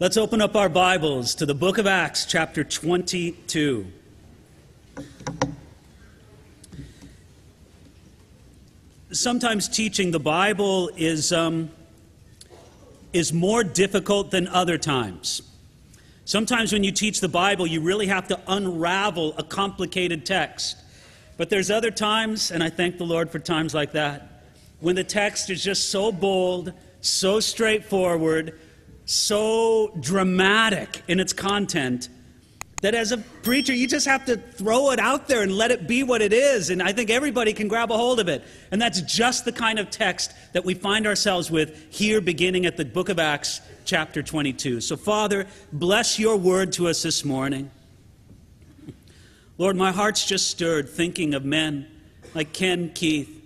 Let's open up our Bibles to the book of Acts, chapter 22. Sometimes teaching the Bible is, um, is more difficult than other times. Sometimes when you teach the Bible, you really have to unravel a complicated text. But there's other times, and I thank the Lord for times like that, when the text is just so bold, so straightforward, so dramatic in its content that as a preacher, you just have to throw it out there and let it be what it is. And I think everybody can grab a hold of it. And that's just the kind of text that we find ourselves with here, beginning at the book of Acts, chapter 22. So, Father, bless your word to us this morning. Lord, my heart's just stirred thinking of men like Ken Keith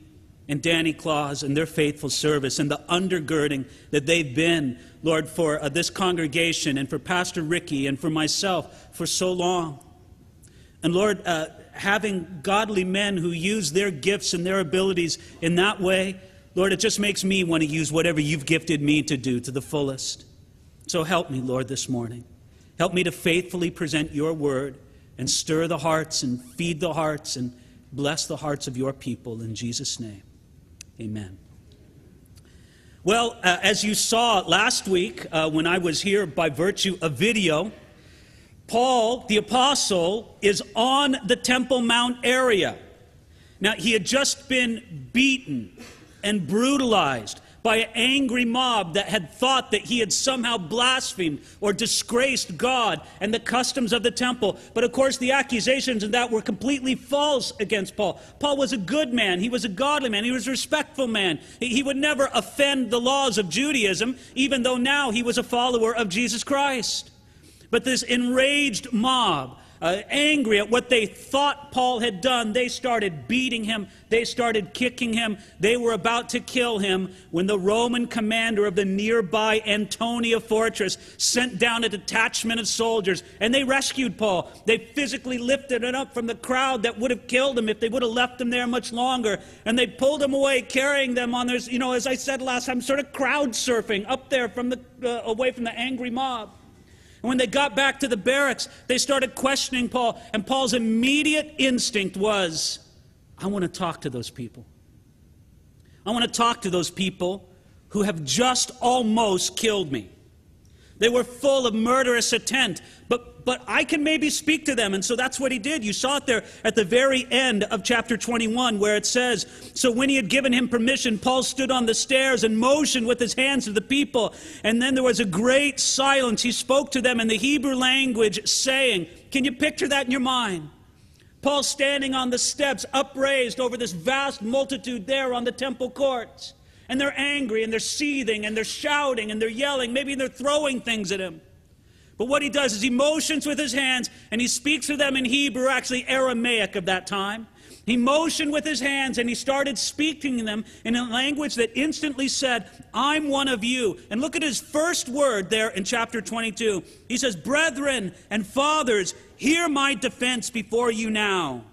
and Danny Claus and their faithful service and the undergirding that they've been, Lord, for uh, this congregation and for Pastor Ricky and for myself for so long. And Lord, uh, having godly men who use their gifts and their abilities in that way, Lord, it just makes me want to use whatever you've gifted me to do to the fullest. So help me, Lord, this morning. Help me to faithfully present your word and stir the hearts and feed the hearts and bless the hearts of your people in Jesus' name. Amen. Well, uh, as you saw last week uh, when I was here by virtue of video, Paul, the apostle, is on the Temple Mount area. Now, he had just been beaten and brutalized by an angry mob that had thought that he had somehow blasphemed or disgraced God and the customs of the temple. But of course, the accusations of that were completely false against Paul. Paul was a good man, he was a godly man, he was a respectful man. He would never offend the laws of Judaism, even though now he was a follower of Jesus Christ. But this enraged mob, uh, angry at what they thought Paul had done, they started beating him. They started kicking him. They were about to kill him when the Roman commander of the nearby Antonia fortress sent down a detachment of soldiers and they rescued Paul. They physically lifted him up from the crowd that would have killed him if they would have left him there much longer. And they pulled him away, carrying them on their, you know, as I said last time, sort of crowd surfing up there from the, uh, away from the angry mob. And when they got back to the barracks, they started questioning Paul. And Paul's immediate instinct was, I want to talk to those people. I want to talk to those people who have just almost killed me. They were full of murderous intent, but but I can maybe speak to them. And so that's what he did. You saw it there at the very end of chapter 21 where it says, So when he had given him permission, Paul stood on the stairs and motioned with his hands to the people. And then there was a great silence. He spoke to them in the Hebrew language, saying, Can you picture that in your mind? Paul standing on the steps, upraised over this vast multitude there on the temple courts. And they're angry and they're seething and they're shouting and they're yelling. Maybe they're throwing things at him. But what he does is he motions with his hands and he speaks to them in Hebrew, actually Aramaic of that time. He motioned with his hands and he started speaking to them in a language that instantly said, I'm one of you. And look at his first word there in chapter 22. He says, Brethren and fathers, hear my defense before you now.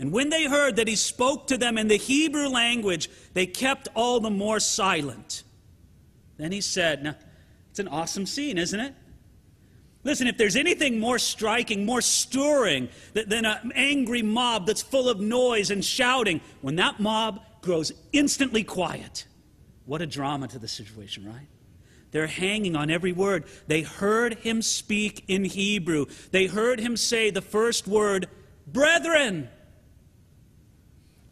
And when they heard that he spoke to them in the Hebrew language, they kept all the more silent. Then he said, Now, it's an awesome scene, isn't it? Listen, if there's anything more striking, more stirring than an angry mob that's full of noise and shouting, when that mob grows instantly quiet, what a drama to the situation, right? They're hanging on every word. They heard him speak in Hebrew. They heard him say the first word, brethren.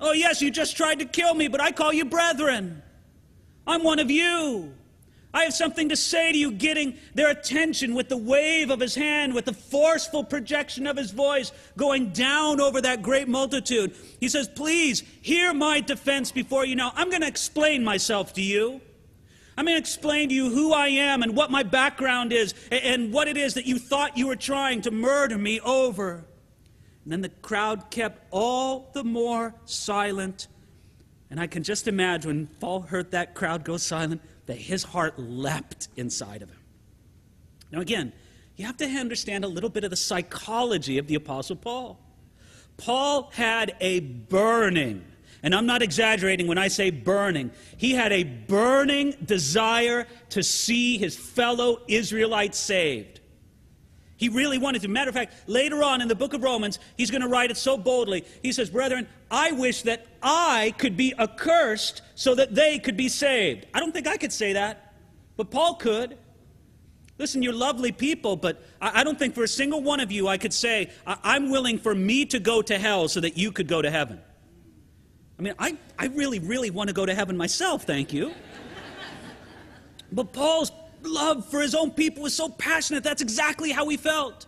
Oh, yes, you just tried to kill me, but I call you brethren. I'm one of you. I have something to say to you, getting their attention with the wave of his hand, with the forceful projection of his voice going down over that great multitude. He says, Please hear my defense before you now. I'm going to explain myself to you. I'm going to explain to you who I am and what my background is and what it is that you thought you were trying to murder me over. And then the crowd kept all the more silent. And I can just imagine when Paul heard that crowd go silent that his heart leapt inside of him. Now, again, you have to understand a little bit of the psychology of the Apostle Paul. Paul had a burning And I'm not exaggerating when I say burning. He had a burning desire to see his fellow Israelites saved. He really wanted to. Matter of fact, later on in the book of Romans, he's going to write it so boldly. He says, Brethren, I wish that I could be accursed so that they could be saved. I don't think I could say that, but Paul could. Listen, you're lovely people, but I don't think for a single one of you I could say, I'm willing for me to go to hell so that you could go to heaven. I mean, I, I really, really want to go to heaven myself, thank you. but Paul's love for his own people was so passionate. That's exactly how he felt.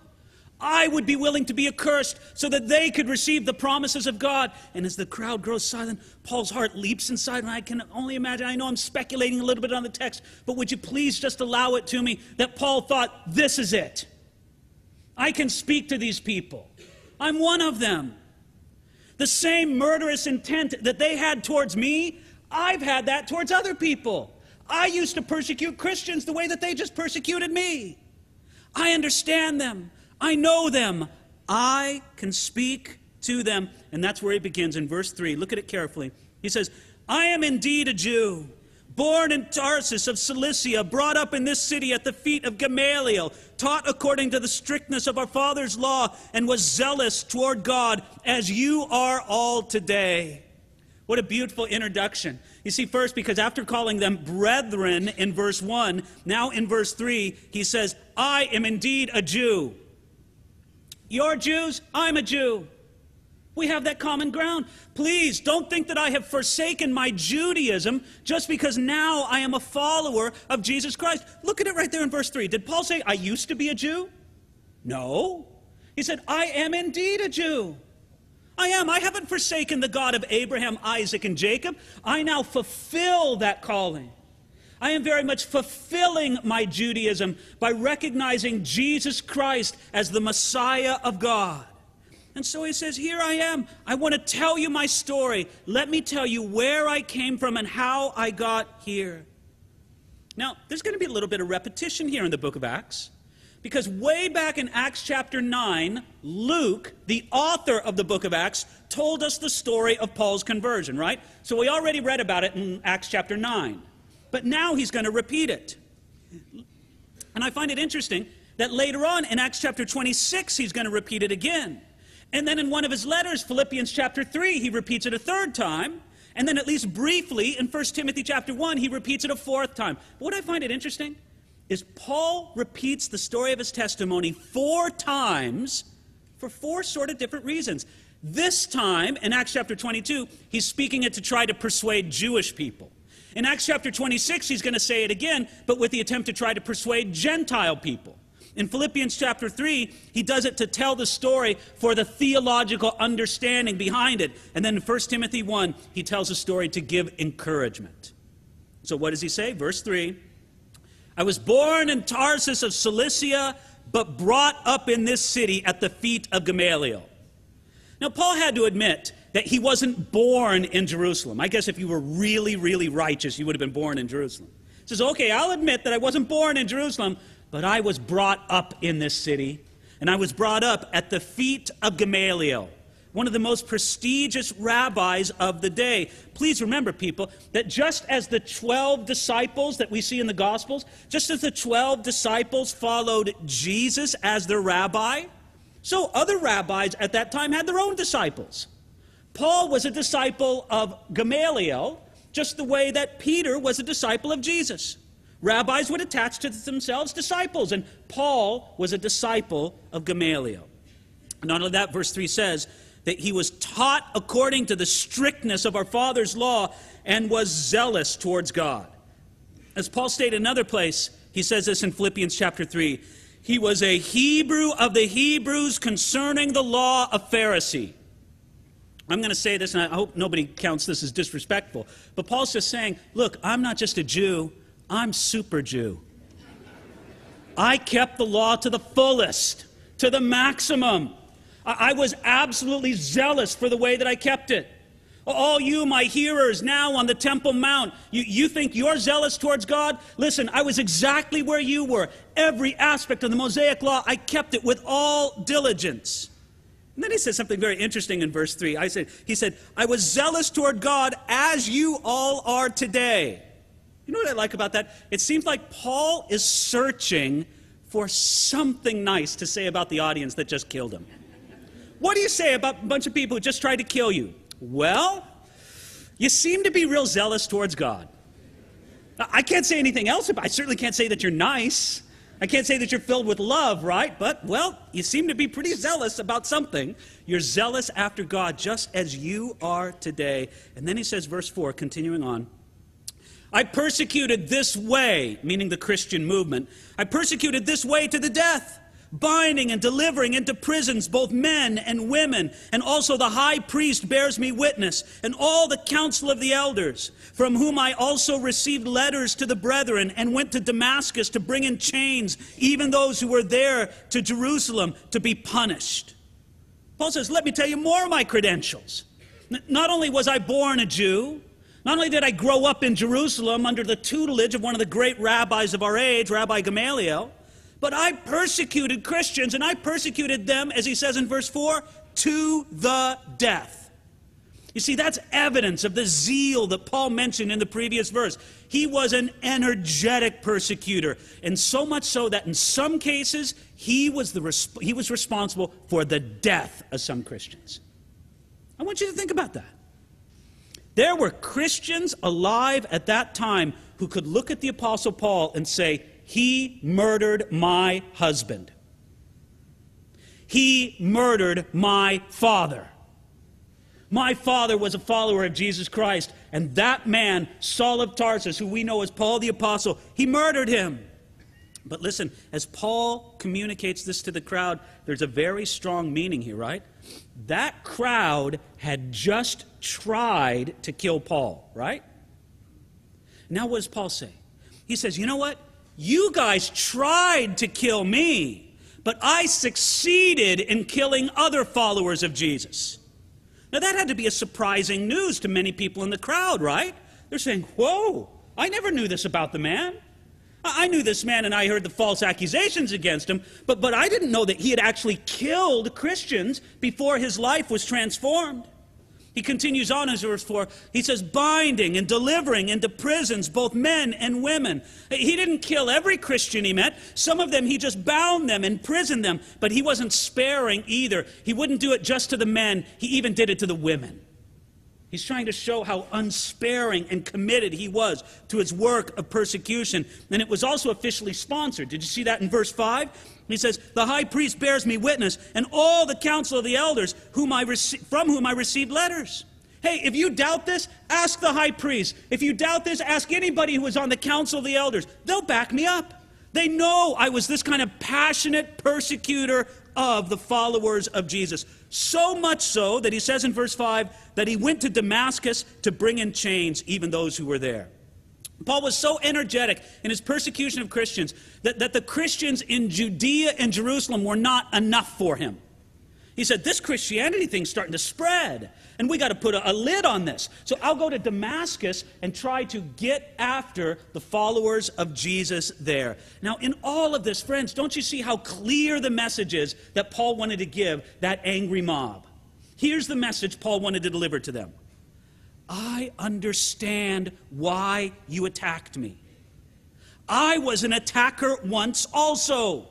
I would be willing to be accursed so that they could receive the promises of God. And as the crowd grows silent, Paul's heart leaps inside, and I can only imagine. I know I'm speculating a little bit on the text, but would you please just allow it to me that Paul thought, this is it? I can speak to these people. I'm one of them. The same murderous intent that they had towards me, I've had that towards other people. I used to persecute Christians the way that they just persecuted me. I understand them. I know them. I can speak to them. And that's where he begins in verse 3. Look at it carefully. He says, I am indeed a Jew born in Tarsus of Cilicia, brought up in this city at the feet of Gamaliel, taught according to the strictness of our father's law, and was zealous toward God, as you are all today. What a beautiful introduction. You see, first, because after calling them brethren in verse 1, now in verse 3, he says, I am indeed a Jew. You're Jews, I'm a Jew. We have that common ground. Please don't think that I have forsaken my Judaism just because now I am a follower of Jesus Christ. Look at it right there in verse 3. Did Paul say, I used to be a Jew? No. He said, I am indeed a Jew. I am. I haven't forsaken the God of Abraham, Isaac, and Jacob. I now fulfill that calling. I am very much fulfilling my Judaism by recognizing Jesus Christ as the Messiah of God. And so he says, Here I am. I want to tell you my story. Let me tell you where I came from and how I got here. Now, there's going to be a little bit of repetition here in the book of Acts. Because way back in Acts chapter 9, Luke, the author of the book of Acts, told us the story of Paul's conversion, right? So we already read about it in Acts chapter 9. But now he's going to repeat it. And I find it interesting that later on in Acts chapter 26, he's going to repeat it again. And then in one of his letters, Philippians chapter 3, he repeats it a third time. And then, at least briefly, in 1 Timothy chapter 1, he repeats it a fourth time. But what I find it interesting is Paul repeats the story of his testimony four times for four sort of different reasons. This time, in Acts chapter 22, he's speaking it to try to persuade Jewish people. In Acts chapter 26, he's going to say it again, but with the attempt to try to persuade Gentile people. In Philippians chapter 3, he does it to tell the story for the theological understanding behind it. And then in 1 Timothy 1, he tells a story to give encouragement. So what does he say? Verse 3 I was born in Tarsus of Cilicia, but brought up in this city at the feet of Gamaliel. Now, Paul had to admit that he wasn't born in Jerusalem. I guess if you were really, really righteous, you would have been born in Jerusalem. He says, okay, I'll admit that I wasn't born in Jerusalem, but I was brought up in this city, and I was brought up at the feet of Gamaliel, one of the most prestigious rabbis of the day. Please remember, people, that just as the 12 disciples that we see in the Gospels, just as the 12 disciples followed Jesus as their rabbi, so other rabbis at that time had their own disciples. Paul was a disciple of Gamaliel, just the way that Peter was a disciple of Jesus rabbis would attach to themselves disciples, and Paul was a disciple of Gamaliel. Not only that, verse 3 says that he was taught according to the strictness of our father's law and was zealous towards God. As Paul stated another place, he says this in Philippians chapter 3 he was a Hebrew of the Hebrews concerning the law of Pharisee. I'm going to say this, and I hope nobody counts this as disrespectful, but Paul's just saying, look, I'm not just a Jew, I'm super Jew. I kept the law to the fullest, to the maximum. I, was absolutely zealous for the way that I kept it. All you, my hearers, now on the Temple Mount, you, you think you're zealous towards God? Listen, I was exactly where you were. Every aspect of the Mosaic Law, I kept it with all diligence. And then he says something very interesting in verse 3. I said, he said, I was zealous toward God as you all are today. You know what I like about that? It seems like Paul is searching for something nice to say about the audience that just killed him. What do you say about a bunch of people who just tried to kill you? Well, you seem to be real zealous towards God. I can't say anything else about I certainly can't say that you're nice. I can't say that you're filled with love, right? But, well, you seem to be pretty zealous about something. You're zealous after God just as you are today. And then he says, verse 4, continuing on I persecuted this way, meaning the Christian movement, I persecuted this way to the death binding and delivering into prisons both men and women. And also the high priest bears me witness, and all the council of the elders, from whom I also received letters to the brethren, and went to Damascus to bring in chains, even those who were there to Jerusalem to be punished. Paul says, Let me tell you more of my credentials. Not only was I born a Jew, not only did I grow up in Jerusalem under the tutelage of one of the great rabbis of our age, Rabbi Gamaliel, but I persecuted Christians, and I persecuted them, as he says in verse 4, to the death. You see, that's evidence of the zeal that Paul mentioned in the previous verse. He was an energetic persecutor, and so much so that in some cases, he was, the, he was responsible for the death of some Christians. I want you to think about that. There were Christians alive at that time who could look at the Apostle Paul and say, he murdered my husband. He murdered my father. My father was a follower of Jesus Christ, and that man, Saul of Tarsus, who we know as Paul the Apostle, he murdered him. But listen, as Paul communicates this to the crowd, there's a very strong meaning here, right? That crowd had just tried to kill Paul, right? Now, what does Paul say? He says, You know what? You guys tried to kill me, but I succeeded in killing other followers of Jesus. Now, that had to be a surprising news to many people in the crowd, right? They're saying, Whoa, I never knew this about the man. I knew this man and I heard the false accusations against him, but, but I didn't know that he had actually killed Christians before his life was transformed. He continues on in verse 4. He says, binding and delivering into prisons both men and women. He didn't kill every Christian he met. Some of them, he just bound them, and imprisoned them, but he wasn't sparing either. He wouldn't do it just to the men, he even did it to the women. He's trying to show how unsparing and committed he was to his work of persecution. And it was also officially sponsored. Did you see that in verse 5? He says, The high priest bears me witness, and all the council of the elders whom I rece- from whom I received letters. Hey, if you doubt this, ask the high priest. If you doubt this, ask anybody who was on the council of the elders. They'll back me up. They know I was this kind of passionate persecutor of the followers of Jesus. So much so that he says in verse 5 that he went to Damascus to bring in chains even those who were there. Paul was so energetic in his persecution of Christians that, that the Christians in Judea and Jerusalem were not enough for him. He said, This Christianity thing's starting to spread, and we got to put a, a, lid on this. So I'll go to Damascus and try to get after the followers of Jesus there. Now, in all of this, friends, don't you see how clear the message is that Paul wanted to give that angry mob? Here's the message Paul wanted to deliver to them I understand why you attacked me. I was an attacker once also.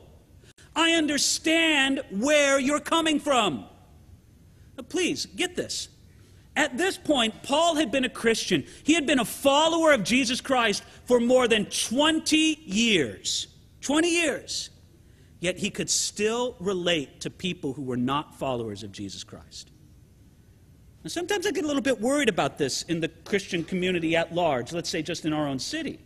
I understand where you're coming from. Now, please get this. At this point, Paul had been a Christian. He had been a follower of Jesus Christ for more than 20 years. 20 years. Yet he could still relate to people who were not followers of Jesus Christ. And sometimes I get a little bit worried about this in the Christian community at large, let's say just in our own city.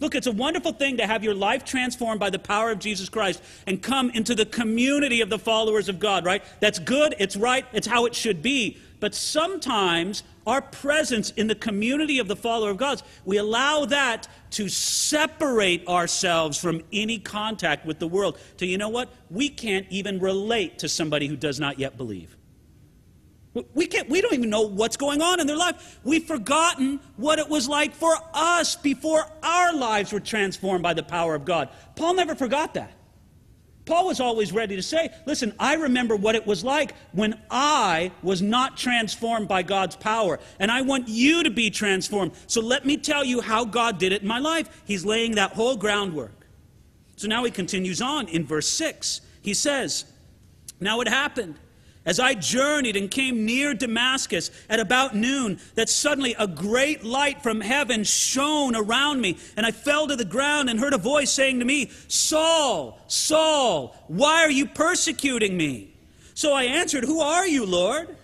Look, it's a wonderful thing to have your life transformed by the power of Jesus Christ and come into the community of the followers of God, right? That's good, it's right, it's how it should be. But sometimes our presence in the community of the follower of God, we allow that to separate ourselves from any contact with the world. So, you know what? We can't even relate to somebody who does not yet believe. We, can't, we don't even know what's going on in their life. We've forgotten what it was like for us before our lives were transformed by the power of God. Paul never forgot that. Paul was always ready to say, Listen, I remember what it was like when I was not transformed by God's power, and I want you to be transformed. So let me tell you how God did it in my life. He's laying that whole groundwork. So now he continues on in verse 6. He says, Now it happened as I journeyed and came near Damascus at about noon, that suddenly a great light from heaven shone around me, and I fell to the ground and heard a voice saying to me, Saul, Saul, why are you persecuting me? So I answered, Who are you, Lord?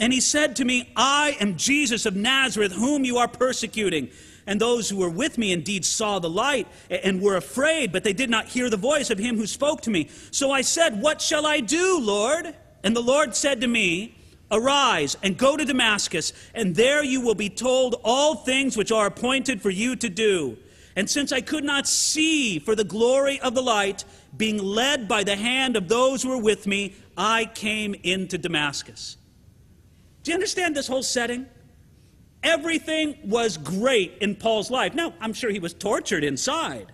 And he said to me, I am Jesus of Nazareth, whom you are persecuting. And those who were with me indeed saw the light and were afraid, but they did not hear the voice of him who spoke to me. So I said, What shall I do, Lord? And the Lord said to me, Arise and go to Damascus, and there you will be told all things which are appointed for you to do. And since I could not see for the glory of the light, being led by the hand of those who were with me, I came into Damascus. Do you understand this whole setting? Everything was great in Paul's life. Now, I'm sure he was tortured inside.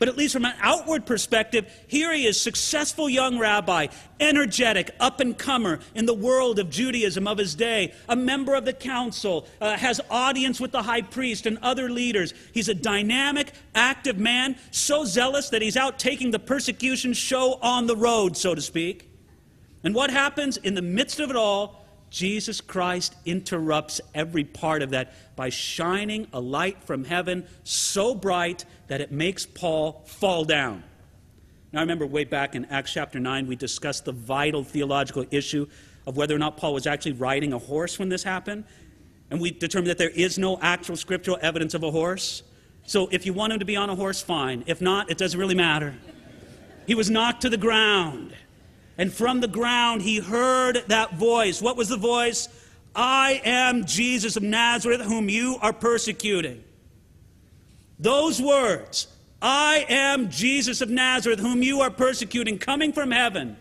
But at least from an outward perspective, here he is, successful young rabbi, energetic, up and comer in the world of Judaism of his day, a member of the council, uh, has audience with the high priest and other leaders. He's a dynamic, active man, so zealous that he's out taking the persecution show on the road, so to speak. And what happens in the midst of it all? Jesus Christ interrupts every part of that by shining a light from heaven so bright that it makes Paul fall down. Now, I remember way back in Acts chapter 9, we discussed the vital theological issue of whether or not Paul was actually riding a horse when this happened. And we determined that there is no actual scriptural evidence of a horse. So if you want him to be on a horse, fine. If not, it doesn't really matter. He was knocked to the ground. And from the ground, he heard that voice. What was the voice? I am Jesus of Nazareth, whom you are persecuting. Those words, I am Jesus of Nazareth, whom you are persecuting, coming from heaven,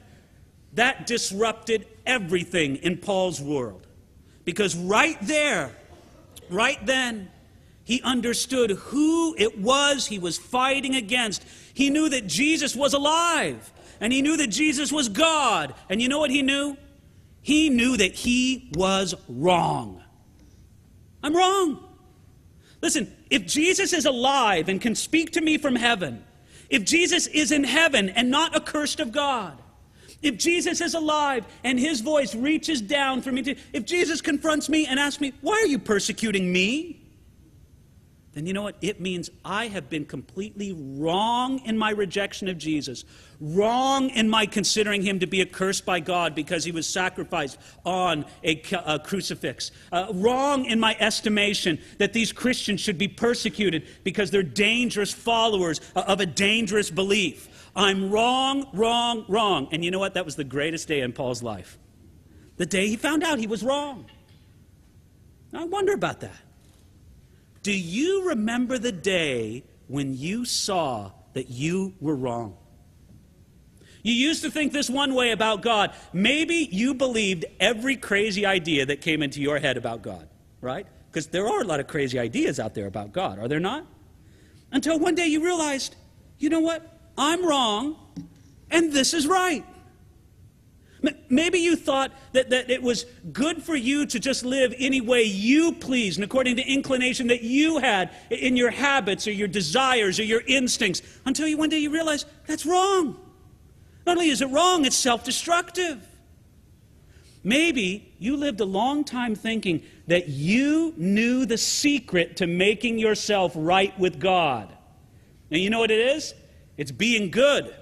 that disrupted everything in Paul's world. Because right there, right then, he understood who it was he was fighting against. He knew that Jesus was alive and he knew that Jesus was God. And you know what he knew? He knew that he was wrong. I'm wrong. Listen, if Jesus is alive and can speak to me from heaven, if Jesus is in heaven and not accursed of God, if Jesus is alive and his voice reaches down for me to, if Jesus confronts me and asks me, Why are you persecuting me? Then you know what? It means I have been completely wrong in my rejection of Jesus, wrong in my considering him to be accursed by God because he was sacrificed on a, a crucifix, uh, wrong in my estimation that these Christians should be persecuted because they're dangerous followers of a dangerous belief. I'm wrong, wrong, wrong. And you know what? That was the greatest day in Paul's life. The day he found out he was wrong. I wonder about that. Do you remember the day when you saw that you were wrong? You used to think this one way about God. Maybe you believed every crazy idea that came into your head about God, right? Because there are a lot of crazy ideas out there about God, are there not? Until one day you realized, you know what? I'm wrong, and this is right. Maybe you thought that, that it was good for you to just live any way you please and according to inclination that you had in your habits or your desires or your instincts until you one day you realize that's wrong. Not only is it wrong, it's self destructive. Maybe you lived a long time thinking that you knew the secret to making yourself right with God. And you know what it is? It's being good,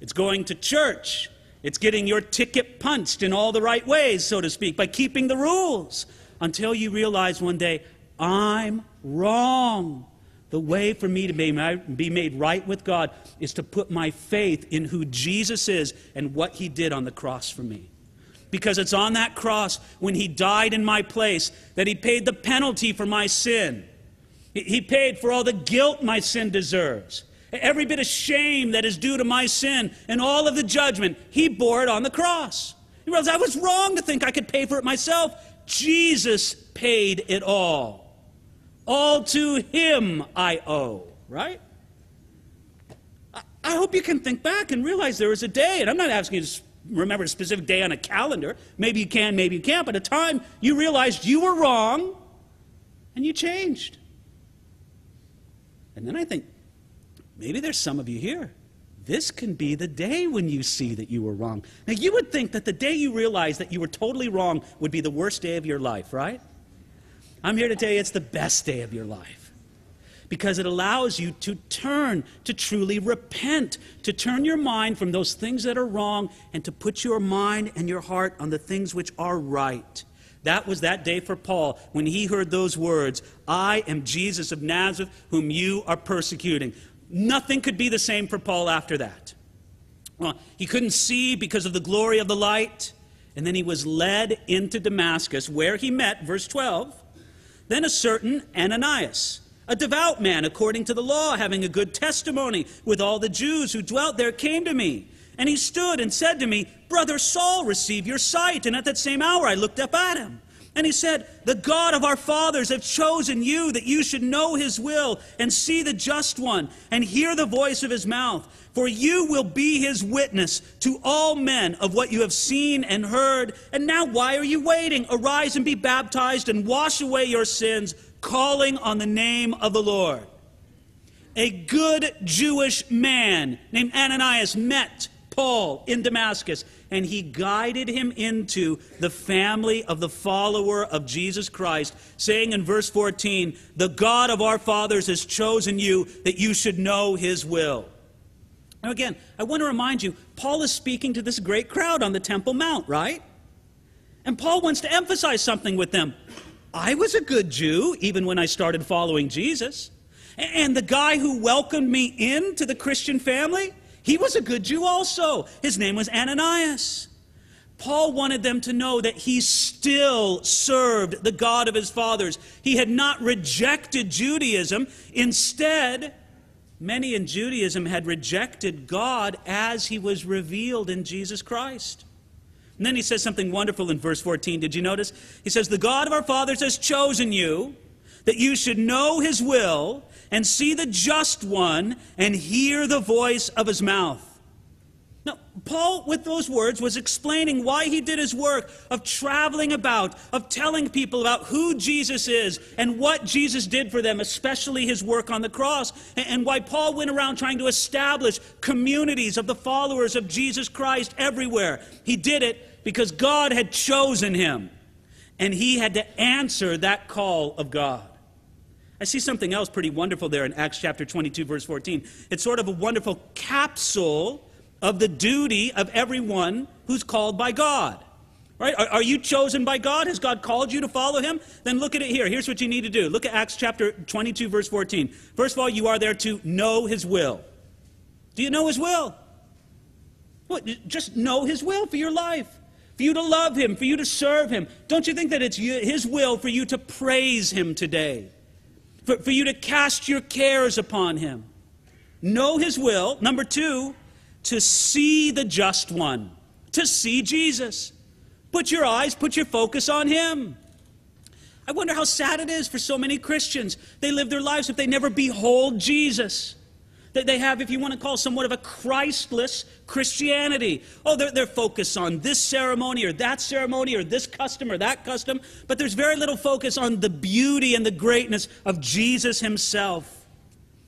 it's going to church. It's getting your ticket punched in all the right ways, so to speak, by keeping the rules until you realize one day, I'm wrong. The way for me to be made right with God is to put my faith in who Jesus is and what he did on the cross for me. Because it's on that cross when he died in my place that he paid the penalty for my sin. He paid for all the guilt my sin deserves every bit of shame that is due to my sin and all of the judgment, he bore it on the cross. He realized I was wrong to think I could pay for it myself. Jesus paid it all. All to him I owe, right? I hope you can think back and realize there was a day, and I'm not asking you to remember a specific day on a calendar. Maybe you can, maybe you can't, but a time you realized you were wrong and you changed. And then I think, maybe there's some of you here. This can be the day when you see that you were wrong. Now, you would think that the day you realize that you were totally wrong would be the worst day of your life, right? I'm here to tell you it's the best day of your life because it allows you to turn, to truly repent, to turn your mind from those things that are wrong and to put your mind and your heart on the things which are right. That was that day for Paul when he heard those words I am Jesus of Nazareth, whom you are persecuting. Nothing could be the same for Paul after that. Well, he couldn't see because of the glory of the light. And then he was led into Damascus, where he met, verse 12, then a certain Ananias, a devout man according to the law, having a good testimony with all the Jews who dwelt there, came to me. And he stood and said to me, Brother Saul, receive your sight. And at that same hour I looked up at him. And he said, The God of our fathers have chosen you that you should know his will and see the just one and hear the voice of his mouth. For you will be his witness to all men of what you have seen and heard. And now why are you waiting? Arise and be baptized and wash away your sins, calling on the name of the Lord. A good Jewish man named Ananias met Paul in Damascus, and he guided him into the family of the follower of Jesus Christ, saying in verse 14, The God of our fathers has chosen you that you should know his will. Now, again, I want to remind you, Paul is speaking to this great crowd on the Temple Mount, right? And Paul wants to emphasize something with them. I was a good Jew even when I started following Jesus. And the guy who welcomed me into the Christian family, he was a good Jew also. His name was Ananias. Paul wanted them to know that he still served the God of his fathers. He had not rejected Judaism. Instead, many in Judaism had rejected God as he was revealed in Jesus Christ. And then he says something wonderful in verse 14. Did you notice? He says, The God of our fathers has chosen you that you should know his will and see the just one and hear the voice of his mouth. Now, Paul, with those words, was explaining why he did his work of traveling about, of telling people about who Jesus is and what Jesus did for them, especially his work on the cross, and why Paul went around trying to establish communities of the followers of Jesus Christ everywhere. He did it because God had chosen him, and he had to answer that call of God. I see something else pretty wonderful there in Acts chapter 22, verse 14. It's sort of a wonderful capsule of the duty of everyone who's called by God. Right? Are, are, you chosen by God? Has God called you to follow him? Then look at it here. Here's what you need to do. Look at Acts chapter 22, verse 14. First of all, you are there to know his will. Do you know his will? What, just know his will for your life, for you to love him, for you to serve him. Don't you think that it's his will for you to praise him today? For, for you to cast your cares upon him. Know his will. Number two, to see the just one, to see Jesus. Put your eyes, put your focus on him. I wonder how sad it is for so many Christians. They live their lives if they never behold Jesus that they have, if you want to call somewhat of a Christless Christianity. Oh, they're, they're focused on this ceremony or that ceremony or this custom or that custom, but there's very little focus on the beauty and the greatness of Jesus himself.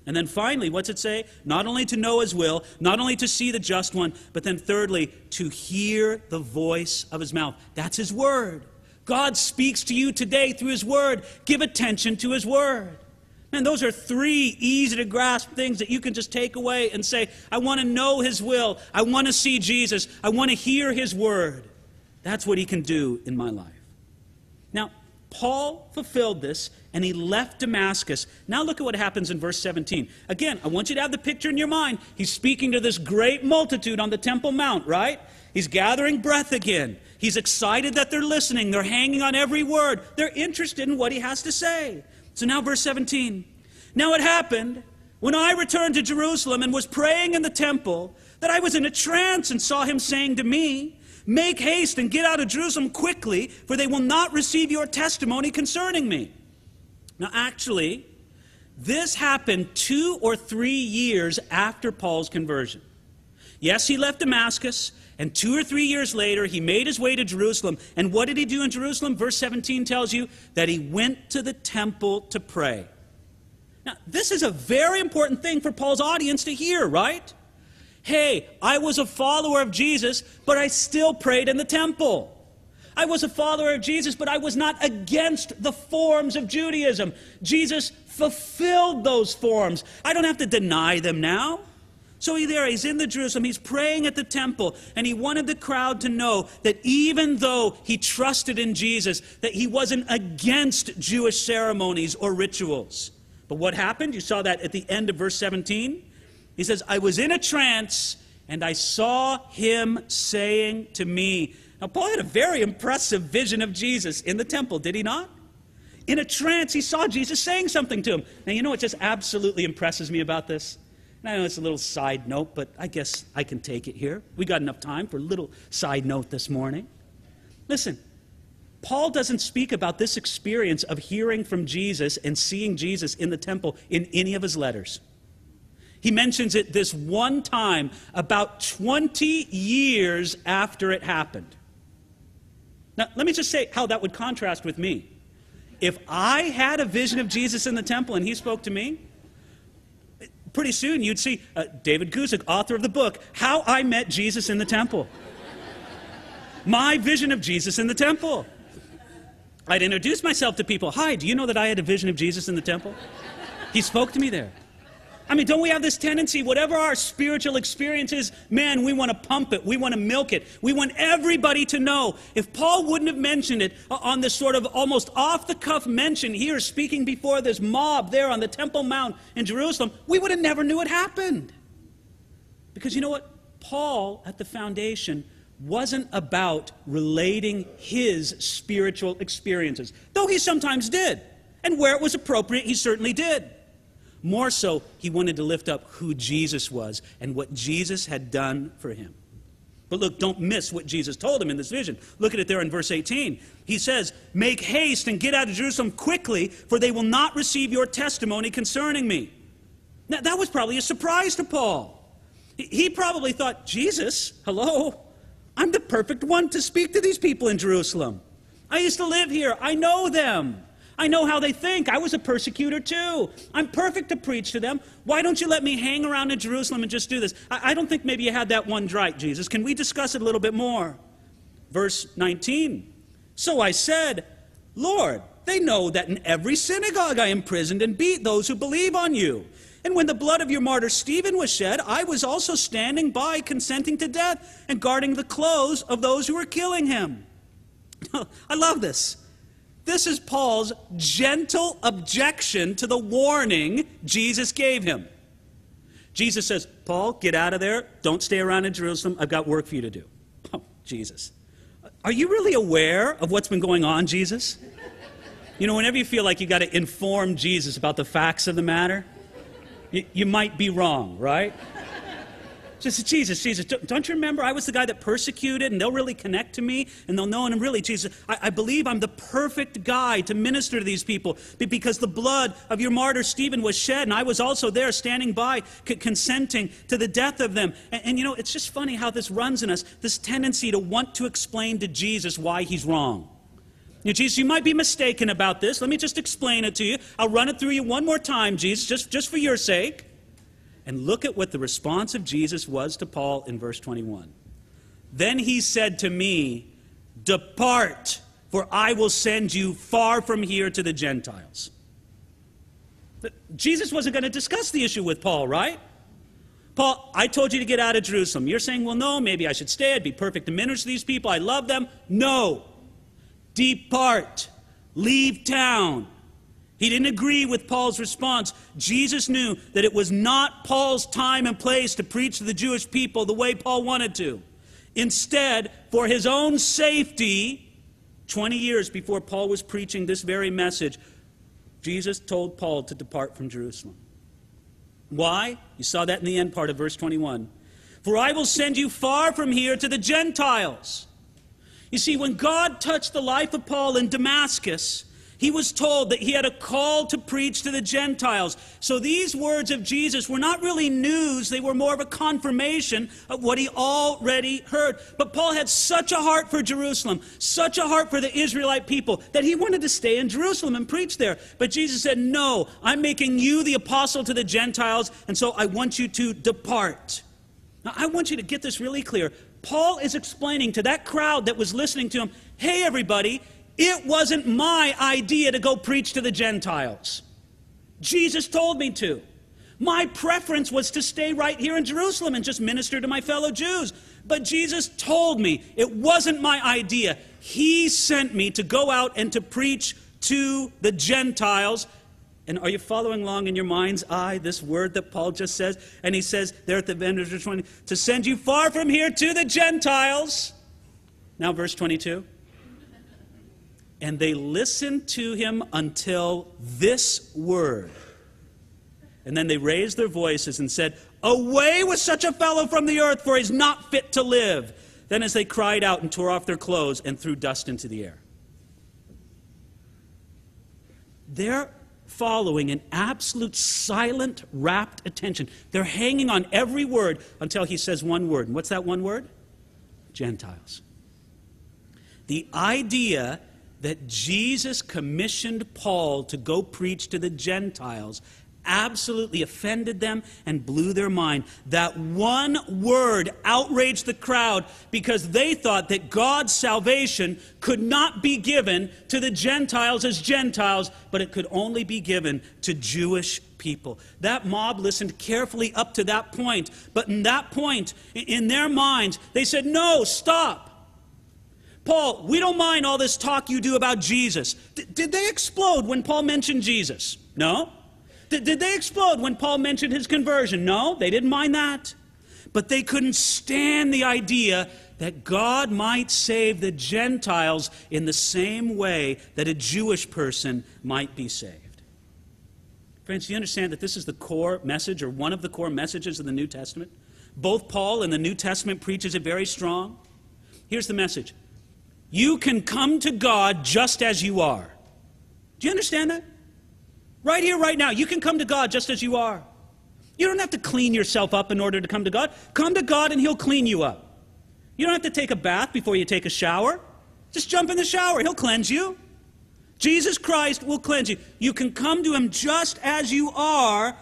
And then finally, what's it say? Not only to know his will, not only to see the just one, but then thirdly, to hear the voice of his mouth. That's his word. God speaks to you today through his word. Give attention to his word. And those are three easy to grasp things that you can just take away and say, I want to know His will. I want to see Jesus. I want to hear His word. That's what He can do in my life. Now, Paul fulfilled this and he left Damascus. Now look at what happens in verse 17. Again, I want you to have the picture in your mind. He's speaking to this great multitude on the Temple Mount, right? He's gathering breath again. He's excited that they're listening. They're hanging on every word. They're interested in what he has to say. So now, verse 17. Now it happened when I returned to Jerusalem and was praying in the temple that I was in a trance and saw him saying to me, Make haste and get out of Jerusalem quickly, for they will not receive your testimony concerning me. Now, actually, This happened two or three years after Paul's conversion. Yes, he left Damascus, and two or three years later, he made his way to Jerusalem. And what did he do in Jerusalem? Verse 17 tells you that he went to the temple to pray. Now, this is a very important thing for Paul's audience to hear, right? Hey, I was a follower of Jesus, but I still prayed in the temple. I was a follower of Jesus, but I was not against the forms of Judaism. Jesus fulfilled those forms. I don't have to deny them now. So he there, he's in the Jerusalem, he's praying at the temple, and he wanted the crowd to know that even though he trusted in Jesus, that he wasn't against Jewish ceremonies or rituals. But what happened? You saw that at the end of verse 17. He says, I was in a trance, and I saw him saying to me, now, Paul had a very impressive vision of Jesus in the temple, did he not? In a trance, he saw Jesus saying something to him. Now, you know what just absolutely impresses me about this? I know it's a little side note, but I guess I can take it here. We got enough time for a little side note this morning. Listen, Paul doesn't speak about this experience of hearing from Jesus and seeing Jesus in the temple in any of his letters. He mentions it this one time about 20 years after it happened. Now, let me just say how that would contrast with me. If I had a vision of Jesus in the temple and he spoke to me, pretty soon you'd see uh, David Guzik, author of the book, How I Met Jesus in the Temple. My vision of Jesus in the temple. I'd introduce myself to people. Hi, do you know that I had a vision of Jesus in the temple? He spoke to me there. I mean, don't we have this tendency, whatever our spiritual experience is, man, we want to pump it. We want to milk it. We want everybody to know. If Paul wouldn't have mentioned it uh, on this sort of almost off the cuff mention here, speaking before this mob there on the Temple Mount in Jerusalem, we would have never knew it happened. Because you know what? Paul, at the foundation, wasn't about relating his spiritual experiences, though he sometimes did. And where it was appropriate, he certainly did. More so, he wanted to lift up who Jesus was and what Jesus had done for him. But look, don't miss what Jesus told him in this vision. Look at it there in verse 18. He says, Make haste and get out of Jerusalem quickly, for they will not receive your testimony concerning me. Now, that was probably a surprise to Paul. He probably thought, Jesus, hello, I'm the perfect one to speak to these people in Jerusalem. I used to live here, I know them. I know how they think. I was a persecutor too. I'm perfect to preach to them. Why don't you let me hang around in Jerusalem and just do this? I, I don't think maybe you had that one right, Jesus. Can we discuss it a little bit more? Verse 19. So I said, Lord, they know that in every synagogue I imprisoned and beat those who believe on you. And when the blood of your martyr Stephen was shed, I was also standing by, consenting to death and guarding the clothes of those who were killing him. I love this. This is Paul's gentle objection to the warning Jesus gave him. Jesus says, Paul, get out of there. Don't stay around in Jerusalem. I've got work for you to do. Oh, Jesus. Are you really aware of what's been going on, Jesus? You know, whenever you feel like you got to inform Jesus about the facts of the matter, you, you might be wrong, right? Just Jesus, Jesus, don't you remember I was the guy that persecuted and they'll really connect to me and they'll know and I'm really, Jesus, I, I, believe I'm the perfect guy to minister to these people because the blood of your martyr Stephen was shed and I was also there standing by consenting to the death of them. And, and you know, it's just funny how this runs in us, this tendency to want to explain to Jesus why he's wrong. You know, Jesus, you might be mistaken about this. Let me just explain it to you. I'll run it through you one more time, Jesus, just, just for your sake. And look at what the response of Jesus was to Paul in verse 21. Then he said to me, Depart, for I will send you far from here to the Gentiles. Jesus wasn't going to discuss the issue with Paul, right? Paul, I told you to get out of Jerusalem. You're saying, well, no, maybe I should stay. I'd be perfect to minister to these people. I love them. No. Depart. Leave town. He didn't agree with Paul's response. Jesus knew that it was not Paul's time and place to preach to the Jewish people the way Paul wanted to. Instead, for his own safety, 20 years before Paul was preaching this very message, Jesus told Paul to depart from Jerusalem. Why? You saw that in the end part of verse 21. For I will send you far from here to the Gentiles. You see, when God touched the life of Paul in Damascus, He was told that he had a call to preach to the Gentiles. So these words of Jesus were not really news, they were more of a confirmation of what he already heard. But Paul had such a heart for Jerusalem, such a heart for the Israelite people, that he wanted to stay in Jerusalem and preach there. But Jesus said, No, I'm making you the apostle to the Gentiles, and so I want you to depart. Now, I want you to get this really clear. Paul is explaining to that crowd that was listening to him, Hey, everybody, it wasn't my idea to go preach to the Gentiles. Jesus told me to. My preference was to stay right here in Jerusalem and just minister to my fellow Jews. But Jesus told me it wasn't my idea. He sent me to go out and to preach to the Gentiles. And are you following along in your mind's eye this word that Paul just says? And he says there at the end of verse 20, to send you far from here to the Gentiles. Now, verse 22 and they listened to him until this word. And then they raised their voices and said, Away with such a fellow from the earth, for he's not fit to live. Then, as they cried out and tore off their clothes and threw dust into the air. They're following an absolute silent, rapt attention. They're hanging on every word until he says one word. And what's that one word? Gentiles. The idea that Jesus commissioned Paul to go preach to the Gentiles absolutely offended them and blew their mind. That one word outraged the crowd because they thought that God's salvation could not be given to the Gentiles as Gentiles, but it could only be given to Jewish people. That mob listened carefully up to that point, but in that point, in their minds, they said, No, stop. Paul, we don't mind all this talk you do about Jesus. D- did they explode when Paul mentioned Jesus? No. D- did they explode when Paul mentioned his conversion? No, they didn't mind that. But they couldn't stand the idea that God might save the Gentiles in the same way that a Jewish person might be saved. Friends, do you understand that this is the core message or one of the core messages of the New Testament? Both Paul and the New Testament preaches it very strong. Here's the message you can come to God just as you are. Do you understand that? Right here, right now, you can come to God just as you are. You don't have to clean yourself up in order to come to God. Come to God and He'll clean you up. You don't have to take a bath before you take a shower. Just jump in the shower, He'll cleanse you. Jesus Christ will cleanse you. You can come to Him just as you are.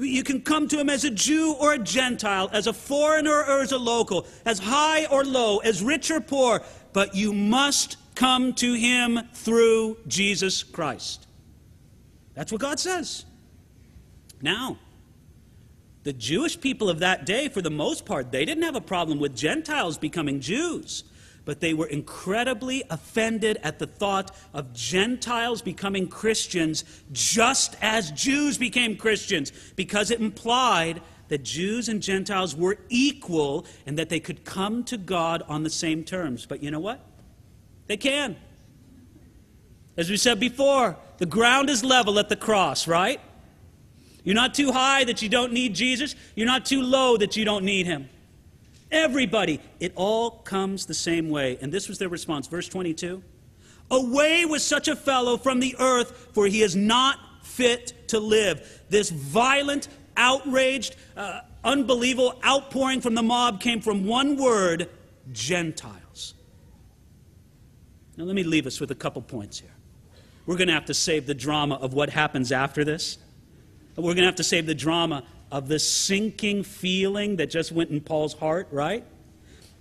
You can come to Him as a Jew or a Gentile, as a foreigner or as a local, as high or low, as rich or poor but you must come to him through Jesus Christ. That's what God says. Now, the Jewish people of that day, for the most part, they didn't have a problem with Gentiles becoming Jews, but they were incredibly offended at the thought of Gentiles becoming Christians just as Jews became Christians, because it implied that Jews and Gentiles were equal and that they could come to God on the same terms. But you know what? They can. As we said before, the ground is level at the cross, right? You're not too high that you don't need Jesus. You're not too low that you don't need him. Everybody, it all comes the same way. And this was their response. Verse 22 Away with such a fellow from the earth, for he is not fit to live. This violent, outraged, uh, unbelievable outpouring from the mob came from one word Gentiles. Now, let me leave us with a couple points here. We're going to have to save the drama of what happens after this. We're going to have to save the drama of the sinking feeling that just went in Paul's heart, right?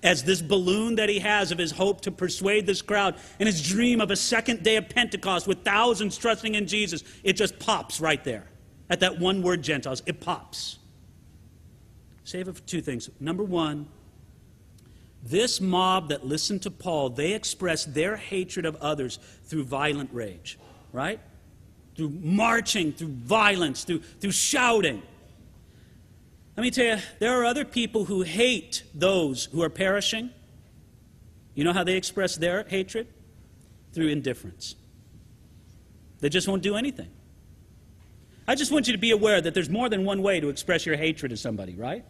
As this balloon that he has of his hope to persuade this crowd and his dream of a second day of Pentecost with thousands trusting in Jesus, it just pops right there at that one word Gentiles, it pops. Save it for two things. Number one, this mob that listened to Paul, they expressed their hatred of others through violent rage, right? Through marching, through violence, through, through shouting. Let me tell you, there are other people who hate those who are perishing. You know how they express their hatred? Through indifference. They just won't do anything. I just want you to be aware that there's more than one way to express your hatred of somebody, right?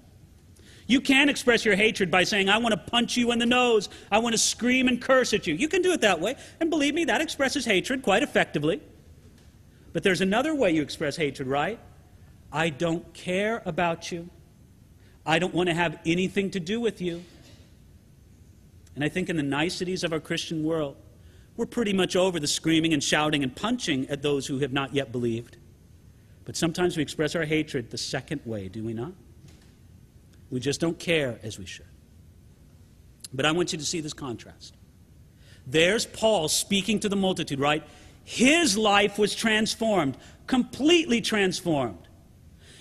You can express your hatred by saying, I want to punch you in the nose. I want to scream and curse at you. You can do it that way. And believe me, that expresses hatred quite effectively. But there's another way you express hatred, right? I don't care about you. I don't want to have anything to do with you. And I think in the niceties of our Christian world, we're pretty much over the screaming and shouting and punching at those who have not yet believed. But sometimes we express our hatred the second way, do we not? We just don't care as we should. But I want you to see this contrast. There's Paul speaking to the multitude, right? His life was transformed, completely transformed.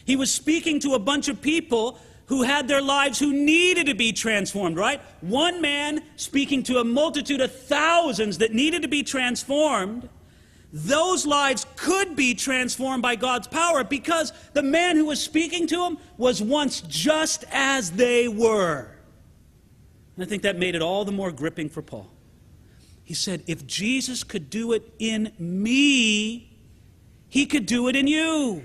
He was speaking to a bunch of people who had their lives who needed to be transformed, right? One man speaking to a multitude of thousands that needed to be transformed. Those lives could be transformed by God's power because the man who was speaking to them was once just as they were. And I think that made it all the more gripping for Paul. He said, If Jesus could do it in me, he could do it in you.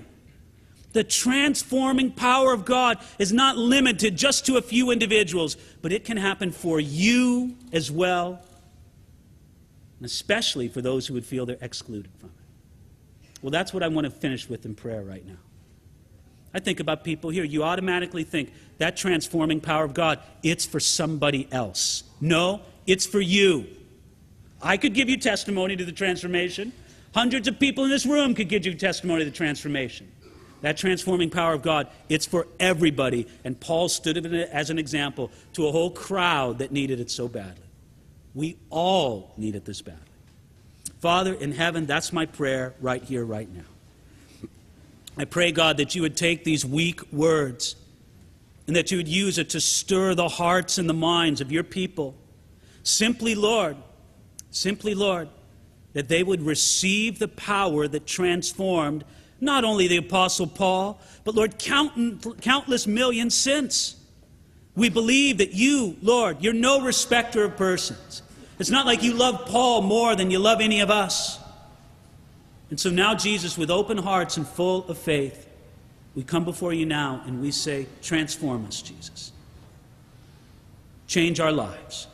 The transforming power of God is not limited just to a few individuals, but it can happen for you as well, and especially for those who would feel they're excluded from it. Well, that's what I want to finish with in prayer right now. I think about people here. You automatically think that transforming power of God, it's for somebody else. No, it's for you. I could give you testimony to the transformation. Hundreds of people in this room could give you testimony to the transformation. That transforming power of God, it's for everybody. And Paul stood as an example to a whole crowd that needed it so badly. We all need it this badly. Father in heaven, that's my prayer right here, right now. I pray, God, that you would take these weak words and that you would use it to stir the hearts and the minds of your people. Simply, Lord, simply, Lord, that they would receive the power that transformed not only the Apostle Paul, but Lord, count, countless millions since. We believe that you, Lord, you're no respecter of persons. It's not like you love Paul more than you love any of us. And so now, Jesus, with open hearts and full of faith, we come before you now and we say, Transform us, Jesus. Change our lives.